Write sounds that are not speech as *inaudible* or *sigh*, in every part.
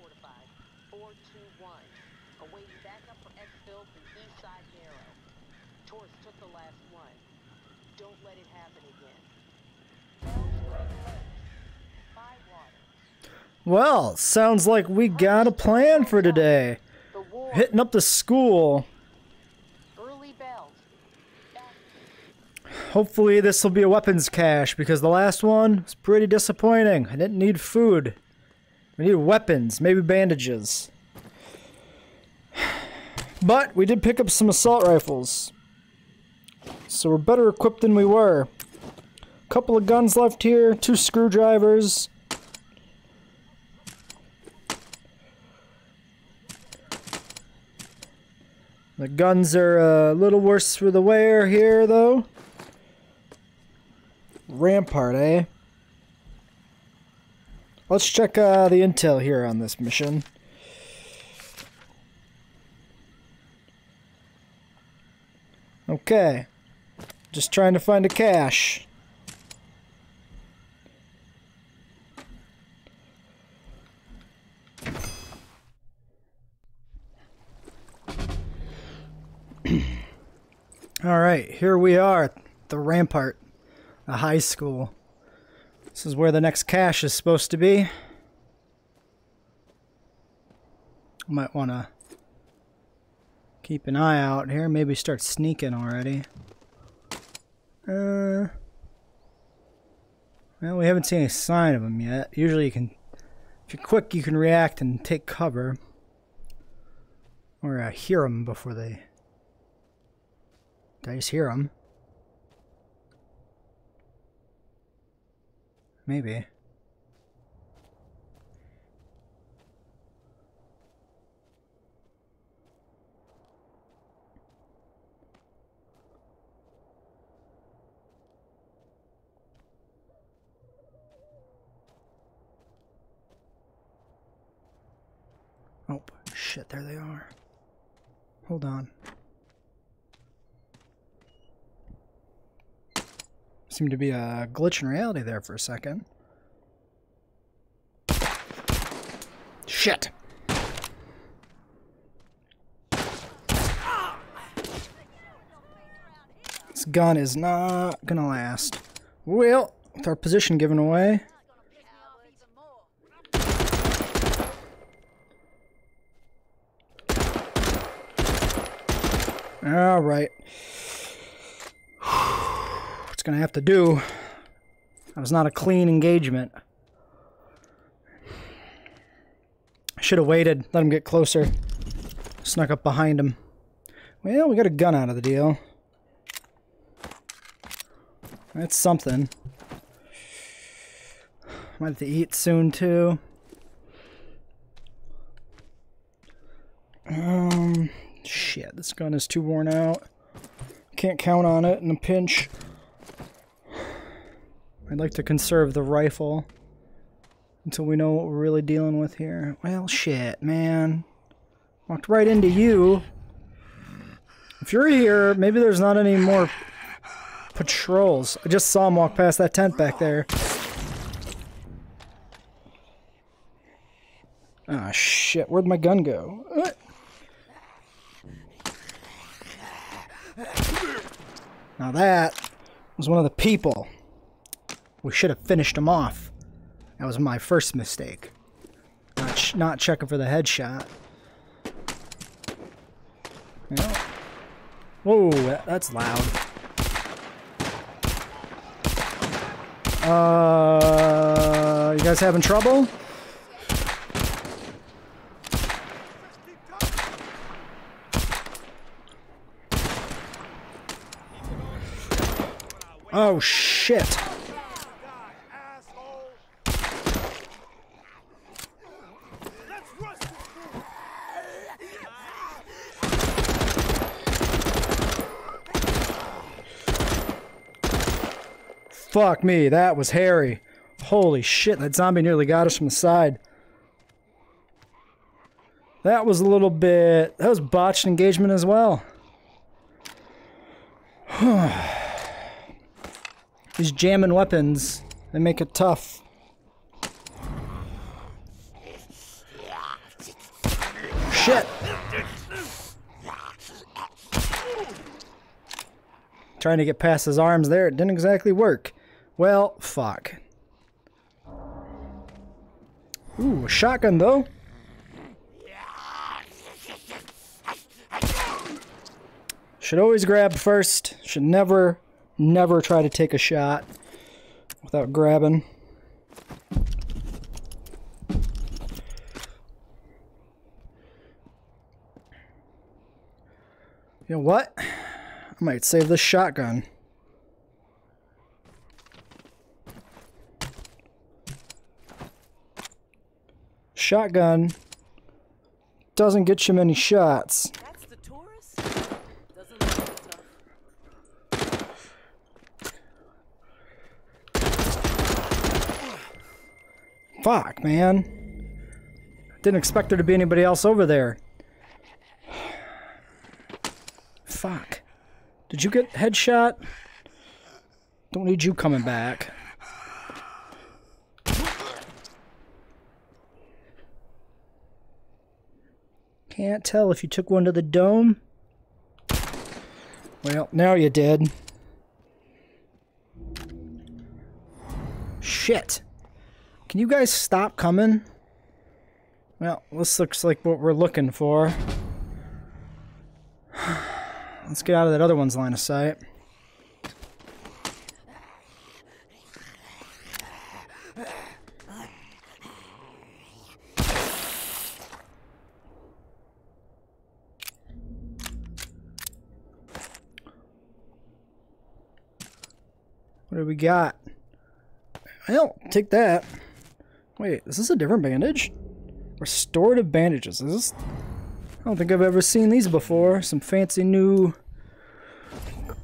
fortified. 421. Awaiting backup for exfil from East Side Narrow. Tourist took the last one. Don't let it happen again. Well, sounds like we got a plan for today. Hitting up the school. Early bells. Back Hopefully this will be a weapons cache because the last one was pretty disappointing. I didn't need food. We need weapons, maybe bandages. But we did pick up some assault rifles. So we're better equipped than we were. Couple of guns left here, two screwdrivers. The guns are a little worse for the wear here, though. Rampart, eh? Let's check uh, the intel here on this mission. Okay. Just trying to find a cache. *clears throat* All right, here we are, the Rampart, a high school. This is where the next cache is supposed to be. Might want to keep an eye out here. Maybe start sneaking already. Uh, well, we haven't seen any sign of them yet. Usually, you can, if you're quick, you can react and take cover, or uh, hear them before they. I just hear them? Maybe. Oh, shit, there they are. Hold on. Seemed to be a glitch in reality there for a second. Shit! This gun is not gonna last. Well, with our position given away. Alright. It's gonna have to do. That was not a clean engagement. Should have waited, let him get closer. Snuck up behind him. Well, we got a gun out of the deal. That's something. Might have to eat soon, too. Um, shit, this gun is too worn out. Can't count on it in a pinch. I'd like to conserve the rifle until we know what we're really dealing with here. Well, shit, man. Walked right into you. If you're here, maybe there's not any more patrols. I just saw him walk past that tent back there. Ah, shit. Where'd my gun go? Now that was one of the people. We should have finished him off. That was my first mistake. Not, ch not checking for the headshot. Yeah. Whoa, that, that's loud. Uh, you guys having trouble? Oh shit. Fuck me, that was hairy. Holy shit, that zombie nearly got us from the side. That was a little bit... That was botched engagement as well. *sighs* These jamming weapons, they make it tough. shit! Trying to get past his arms there, it didn't exactly work. Well, fuck. Ooh, shotgun though. Should always grab first. Should never, never try to take a shot without grabbing. You know what? I might save this shotgun. Shotgun doesn't get you many shots. That's the tourist? Doesn't look that tough. Fuck, man. Didn't expect there to be anybody else over there. Fuck. Did you get headshot? Don't need you coming back. Can't tell if you took one to the dome. Well, now you did. Shit. Can you guys stop coming? Well, this looks like what we're looking for. *sighs* Let's get out of that other one's line of sight. Got? Well, take that. Wait, this is this a different bandage? Restorative bandages. Is this? I don't think I've ever seen these before. Some fancy new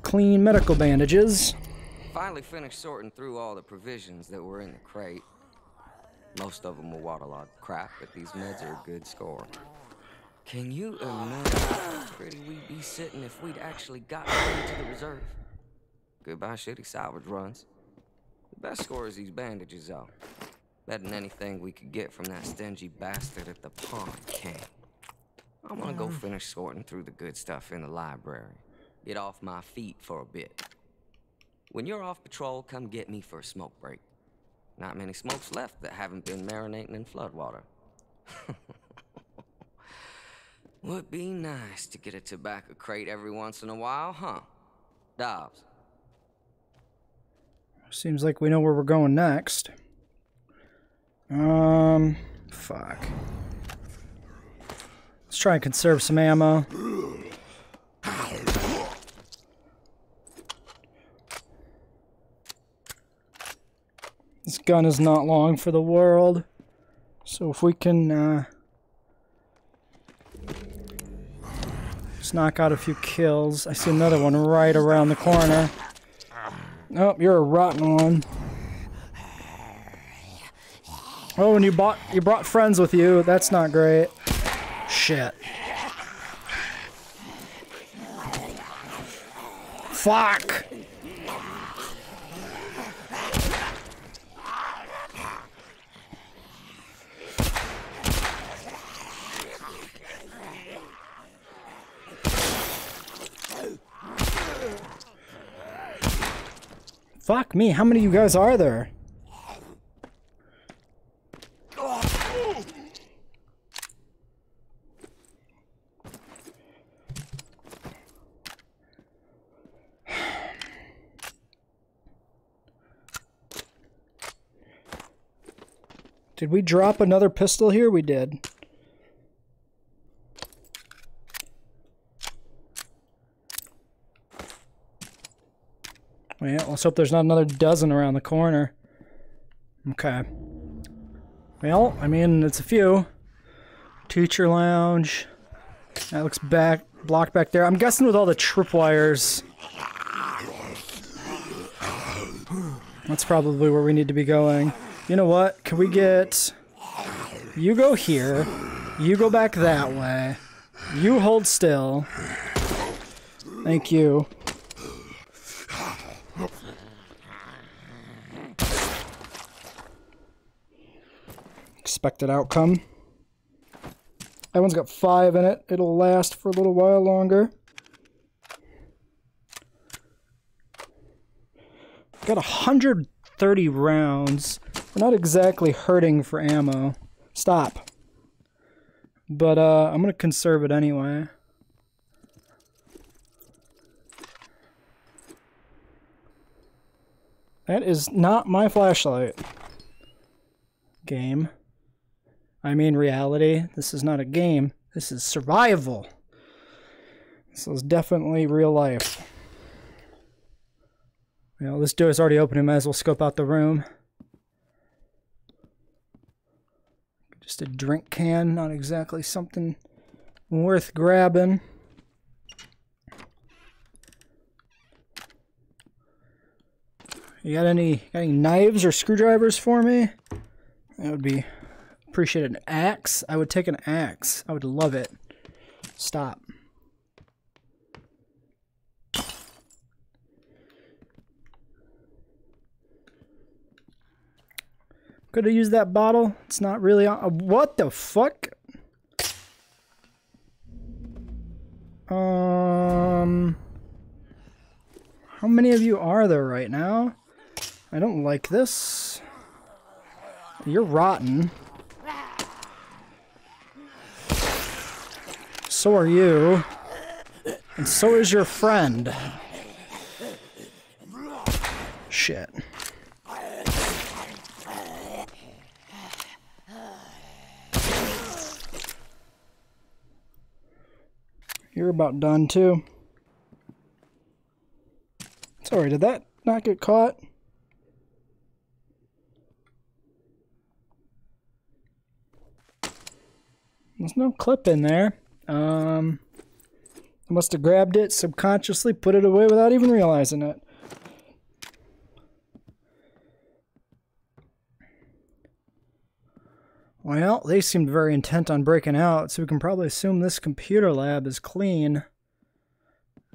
clean medical bandages. Finally finished sorting through all the provisions that were in the crate. Most of them were waterlogged crap, but these meds are a good score. Can you imagine how pretty we'd be sitting if we'd actually gotten into the reserve? Goodbye shitty salvage runs. The best score is these bandages, though. Better than anything we could get from that stingy bastard at the pawn camp. I'm gonna go finish sorting through the good stuff in the library. Get off my feet for a bit. When you're off patrol, come get me for a smoke break. Not many smokes left that haven't been marinating in floodwater. *laughs* Would be nice to get a tobacco crate every once in a while, huh? Dobbs. Seems like we know where we're going next. Um, fuck. Let's try and conserve some ammo. This gun is not long for the world. So if we can, uh, just knock out a few kills. I see another one right around the corner. Oh, you're a rotten one. Oh, and you bought you brought friends with you. That's not great. Shit. Fuck. Fuck me, how many of you guys are there? *sighs* Did we drop another pistol here? We did. Well, let's hope there's not another dozen around the corner. Okay. Well, I mean, it's a few. Teacher lounge. That looks back, blocked back there. I'm guessing with all the tripwires. That's probably where we need to be going. You know what? Can we get... You go here. You go back that way. You hold still. Thank you. Expected outcome. That one's got five in it. It'll last for a little while longer. Got 130 rounds. We're not exactly hurting for ammo. Stop. But uh, I'm going to conserve it anyway. That is not my flashlight. Game. I mean reality. This is not a game. This is survival. This is definitely real life. You know, this door is already open. I might as well scope out the room. Just a drink can, not exactly something worth grabbing. You got any got any knives or screwdrivers for me? That would be appreciate an axe. I would take an axe. I would love it. Stop. Could have used that bottle. It's not really on. What the fuck? Um. How many of you are there right now? I don't like this. You're rotten. So are you. And so is your friend. Shit. You're about done too. Sorry, did that not get caught? There's no clip in there. Um, I must have grabbed it subconsciously, put it away without even realizing it. Well, they seemed very intent on breaking out, so we can probably assume this computer lab is clean.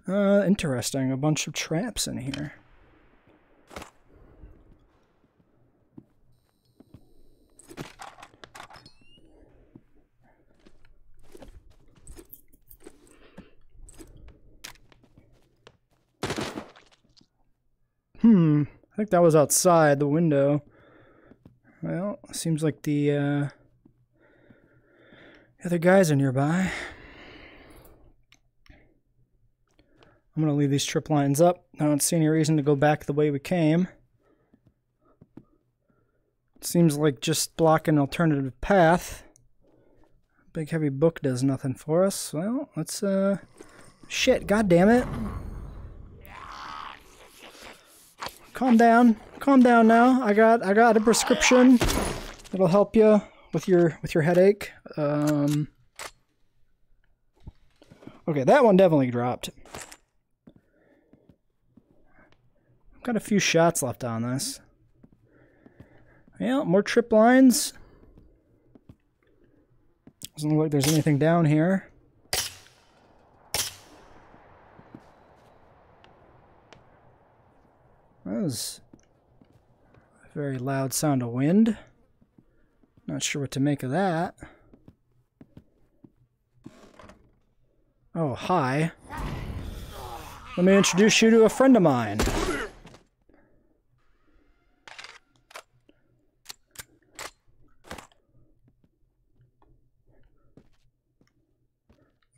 Uh, interesting. A bunch of traps in here. Hmm. I think that was outside the window. Well, seems like the uh, other guys are nearby. I'm going to leave these trip lines up. I don't see any reason to go back the way we came. Seems like just blocking an alternative path. Big heavy book does nothing for us. Well, let's, uh... Shit, god damn it. Calm down. Calm down now. I got I got a prescription. It'll help you with your with your headache. Um Okay, that one definitely dropped. I've got a few shots left on this. Yeah, more trip lines. Doesn't look like there's anything down here. That was a very loud sound of wind. Not sure what to make of that. Oh, hi. Let me introduce you to a friend of mine.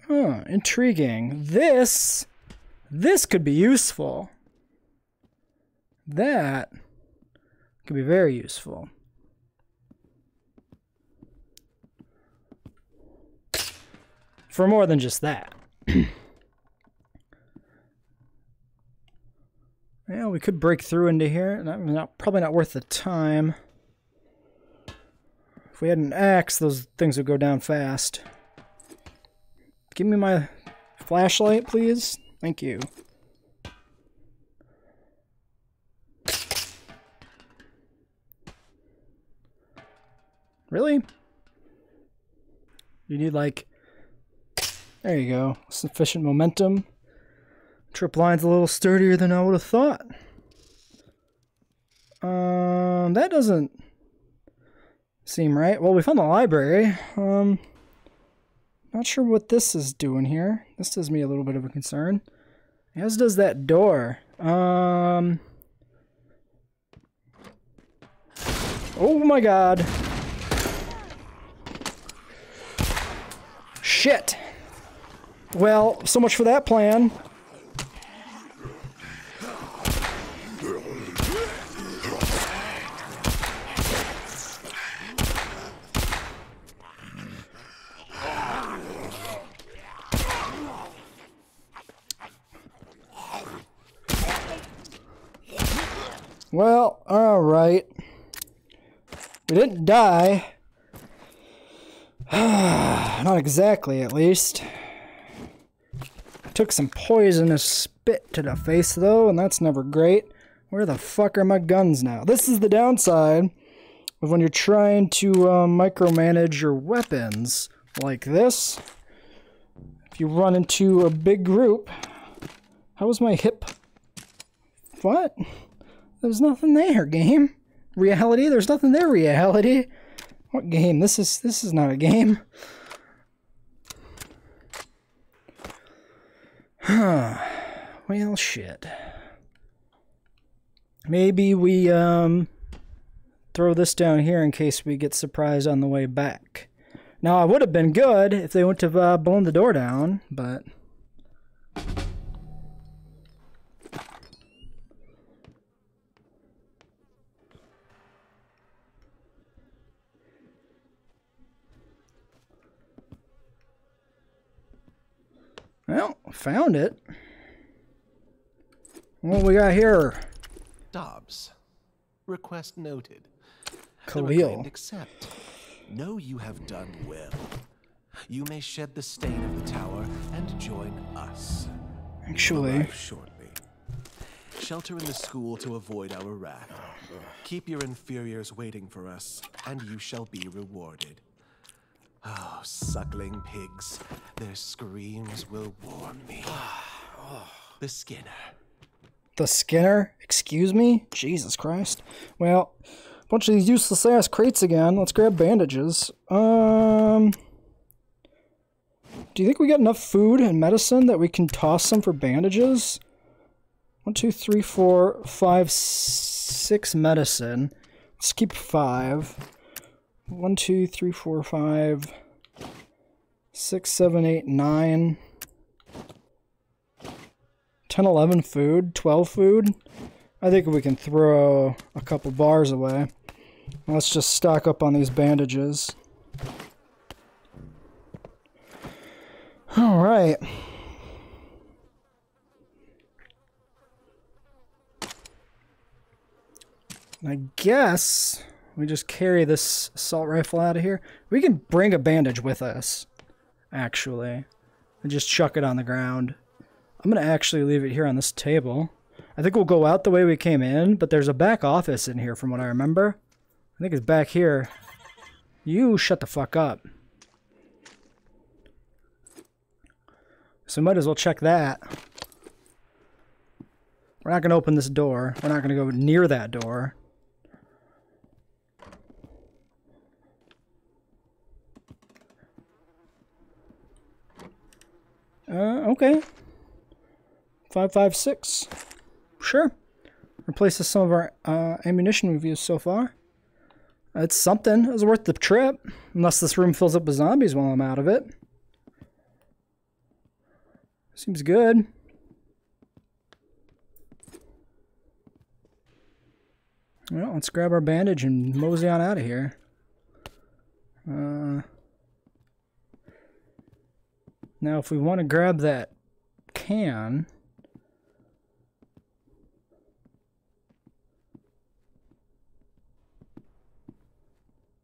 Huh, intriguing. This, this could be useful. That could be very useful. For more than just that. *clears throat* yeah, we could break through into here. Not, not, probably not worth the time. If we had an axe, those things would go down fast. Give me my flashlight, please. Thank you. Really? You need like, there you go, sufficient momentum. Trip line's a little sturdier than I would have thought. Um, that doesn't seem right. Well, we found the library. Um, not sure what this is doing here. This gives me a little bit of a concern. As does that door. Um. Oh my god. Shit. Well, so much for that plan. Well, alright. We didn't die. *sighs* Not exactly, at least. Took some poisonous spit to the face, though, and that's never great. Where the fuck are my guns now? This is the downside of when you're trying to uh, micromanage your weapons like this. If you run into a big group. How was my hip? What? There's nothing there, game. Reality? There's nothing there, reality. What game? This is this is not a game. Huh. Well, shit. Maybe we um throw this down here in case we get surprised on the way back. Now, I would have been good if they wouldn't have uh, blown the door down, but Well, found it. What we got here? Dobbs. Request noted. Khalil. accept. Know you have done well. You may shed the stain of the tower and join us. Actually, shortly. Shelter in the school to avoid our wrath. Keep your inferiors waiting for us, and you shall be rewarded. Oh, suckling pigs, their screams will warm me. The Skinner. the Skinner? Excuse me? Jesus Christ. Well, bunch of these useless ass crates again. Let's grab bandages. Um. Do you think we got enough food and medicine that we can toss some for bandages? One, two, three, four, five, six medicine. Let's keep five. One, two, three, four, five, six, seven, eight, nine. 10, 11 food, 12 food. I think we can throw a couple bars away. Let's just stock up on these bandages. All right. I guess we just carry this assault rifle out of here. We can bring a bandage with us, actually, and just chuck it on the ground. I'm going to actually leave it here on this table. I think we'll go out the way we came in, but there's a back office in here from what I remember. I think it's back here. You shut the fuck up. So might as well check that. We're not going to open this door. We're not going to go near that door. Uh, okay. 556. Sure. Replaces some of our uh, ammunition we've used so far. It's something. It's worth the trip. Unless this room fills up with zombies while I'm out of it. Seems good. Well, let's grab our bandage and mosey on out of here. Uh, now, if we want to grab that can,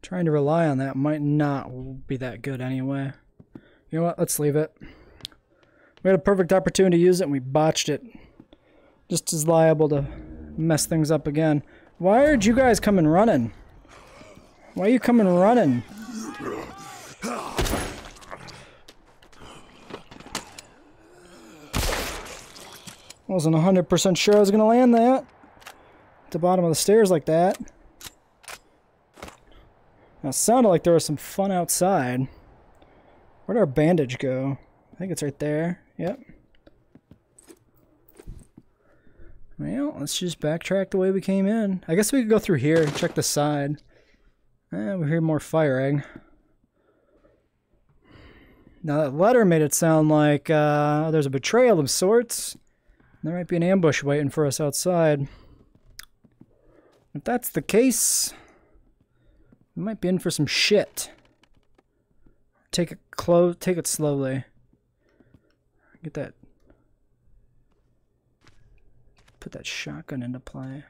trying to rely on that might not be that good anyway. You know what? Let's leave it. We had a perfect opportunity to use it and we botched it. Just as liable to mess things up again. Why aren't you guys coming running? Why are you coming running? Wasn't 100% sure I was going to land that. At the bottom of the stairs like that. Now, it sounded like there was some fun outside. Where'd our bandage go? I think it's right there. Yep. Well, let's just backtrack the way we came in. I guess we could go through here and check the side. Eh, we hear more firing. Now that letter made it sound like uh, there's a betrayal of sorts. There might be an ambush waiting for us outside. If that's the case, we might be in for some shit. Take it close. Take it slowly. Get that. Put that shotgun into play.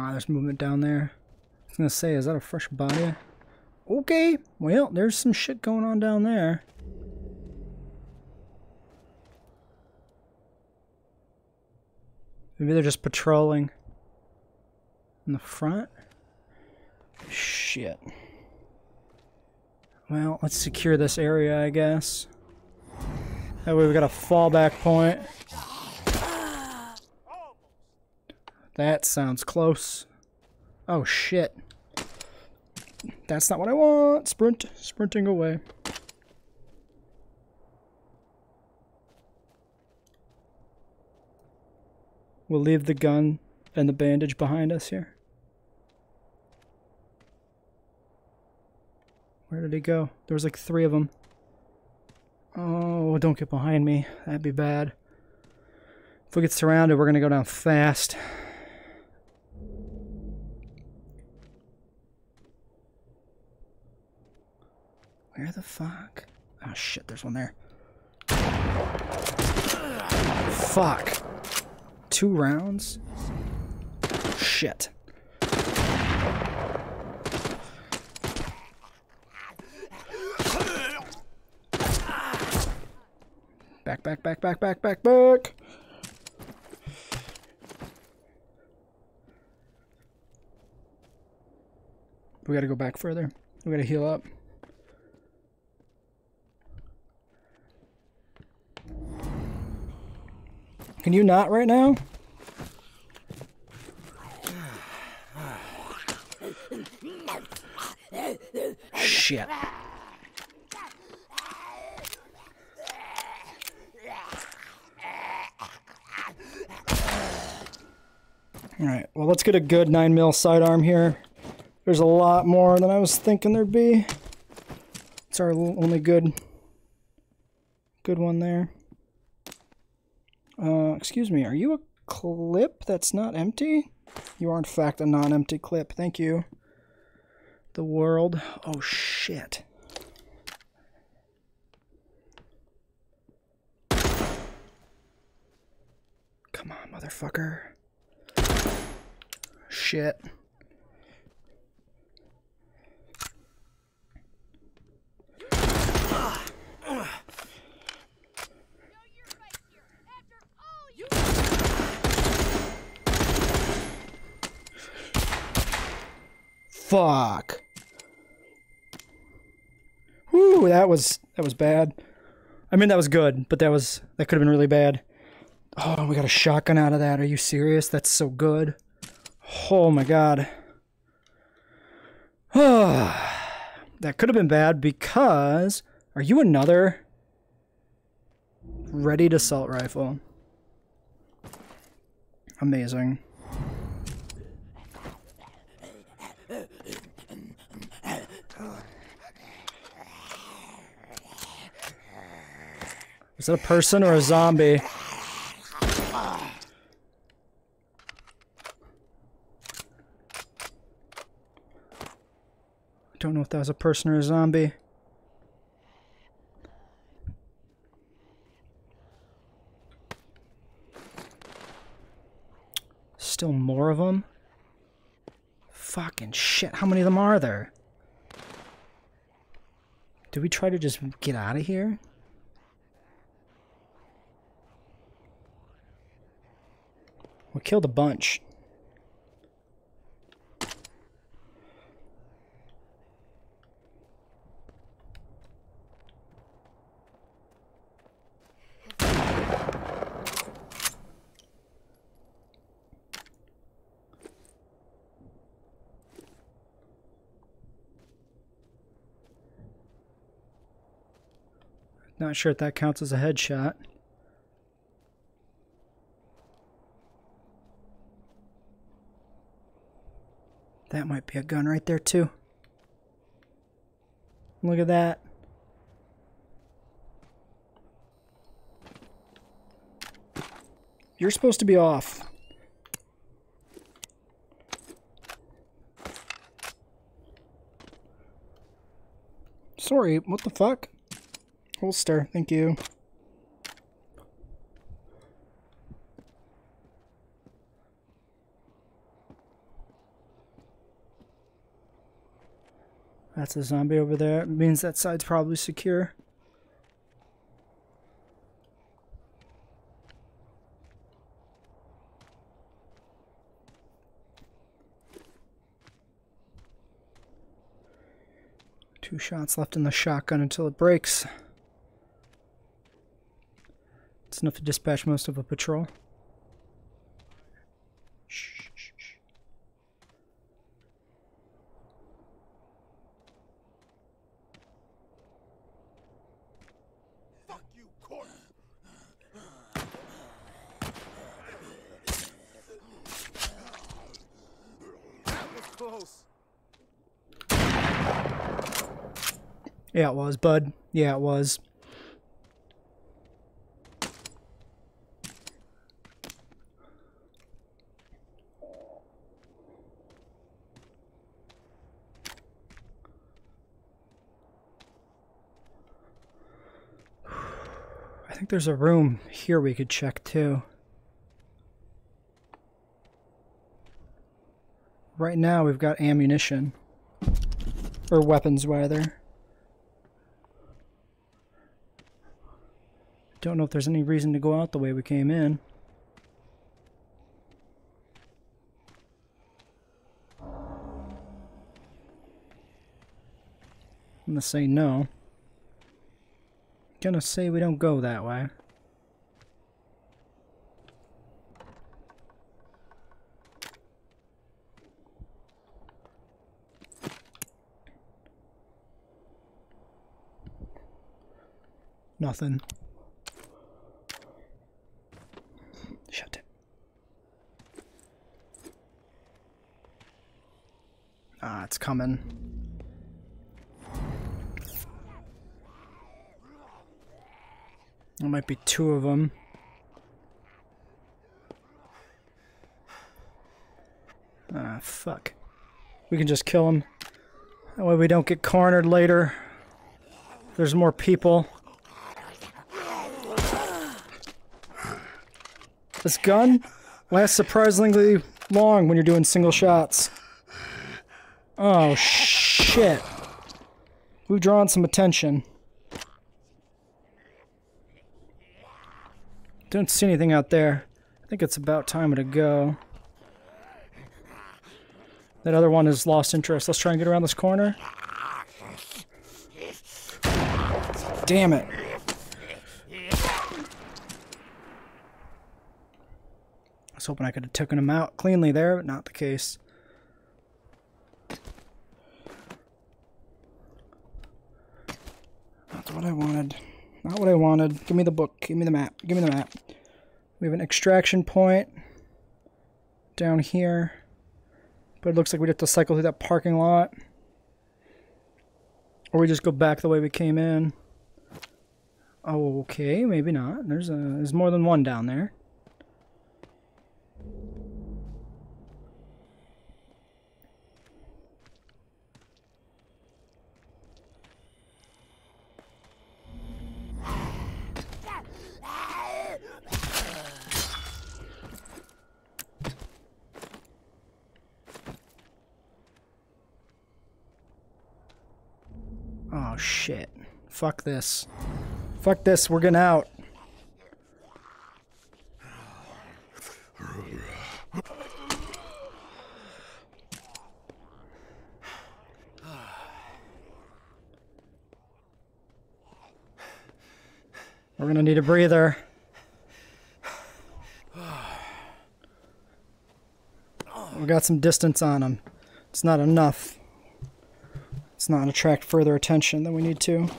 Ah, there's movement down there. I was gonna say, is that a fresh body? Okay, well, there's some shit going on down there. Maybe they're just patrolling in the front. Shit. Well, let's secure this area, I guess. That way we got a fallback point. That sounds close. Oh shit. That's not what I want. Sprint. Sprinting away. We'll leave the gun and the bandage behind us here. Where did he go? There was like three of them. Oh, don't get behind me. That'd be bad. If we get surrounded, we're going to go down fast. Where the fuck? Oh shit, there's one there. Fuck. Two rounds? Shit. Back, back, back, back, back, back, back. We gotta go back further. We gotta heal up. Can you not right now? Shit. Alright, well let's get a good 9 mil sidearm here. There's a lot more than I was thinking there'd be. It's our only good good one there. Uh, excuse me, are you a clip that's not empty? You are in fact a non-empty clip, thank you. The world, oh shit. Come on, motherfucker. Shit. Fuck. Whew, that was that was bad. I mean that was good, but that was that could have been really bad. Oh, we got a shotgun out of that. Are you serious? That's so good. Oh my god. *sighs* that could have been bad because are you another ready to assault rifle? Amazing. Is it a person or a zombie? I don't know if that was a person or a zombie. Still more of them? Fucking shit, how many of them are there? Do we try to just get out of here? We killed a bunch. Not sure if that counts as a headshot. That might be a gun right there, too. Look at that. You're supposed to be off. Sorry, what the fuck? Holster, thank you. That's a zombie over there. It means that side's probably secure. Two shots left in the shotgun until it breaks. It's enough to dispatch most of a patrol. Shh, shh, shh. Fuck you, corpse! That was close. Yeah, it was, bud. Yeah, it was. I think there's a room here we could check too. Right now we've got ammunition. Or weapons, rather. Don't know if there's any reason to go out the way we came in. I'm gonna say no. I'm Gonna say we don't go that way. Nothing. Shut it. It's coming. There might be two of them. Ah, fuck. We can just kill them. That way we don't get cornered later. There's more people. This gun lasts surprisingly long when you're doing single shots. Oh, shit. We've drawn some attention. Don't see anything out there. I think it's about time to go. That other one has lost interest. Let's try and get around this corner. Damn it. I was hoping I could have taken him out cleanly there, but not the case. What I wanted. Not what I wanted. Give me the book. Give me the map. Give me the map. We have an extraction point down here. But it looks like we'd have to cycle through that parking lot. Or we just go back the way we came in. Okay. Maybe not. There's a there's more than one down there. Fuck this. Fuck this, we're gonna out. We're gonna need a breather. We got some distance on him. It's not enough. It's not attract further attention than we need to.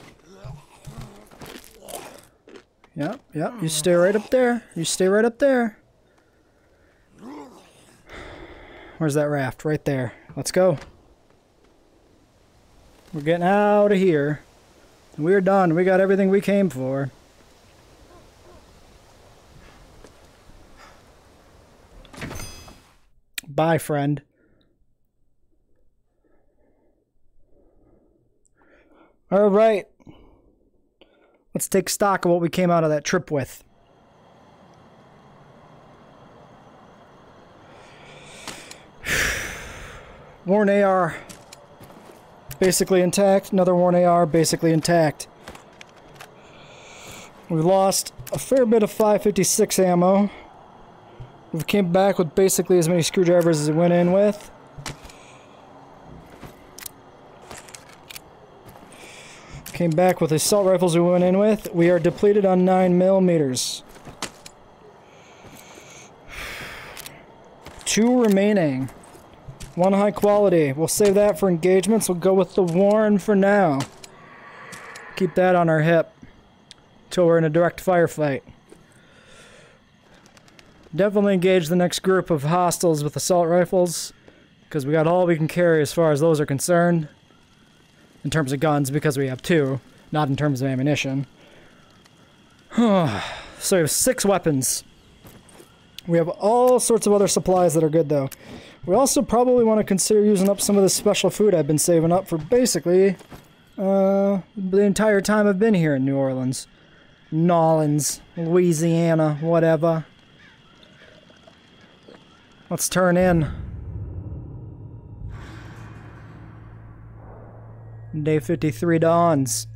Yep, yep. You stay right up there. You stay right up there. Where's that raft? Right there. Let's go. We're getting out of here. We're done. We got everything we came for. Bye, friend. All right. Let's take stock of what we came out of that trip with. *sighs* Warren AR basically intact. Another Warren AR basically intact. We lost a fair bit of 556 ammo. We came back with basically as many screwdrivers as we went in with. Came back with assault rifles we went in with. We are depleted on 9 millimeters. Two remaining. One high quality. We'll save that for engagements. We'll go with the Warren for now. Keep that on our hip. Till we're in a direct firefight. Definitely engage the next group of hostiles with assault rifles. Because we got all we can carry as far as those are concerned. In terms of guns, because we have two. Not in terms of ammunition. *sighs* so we have six weapons. We have all sorts of other supplies that are good though. We also probably want to consider using up some of the special food I've been saving up for basically uh, the entire time I've been here in New Orleans. Nolans, Louisiana, whatever. Let's turn in. Day 53 dawns.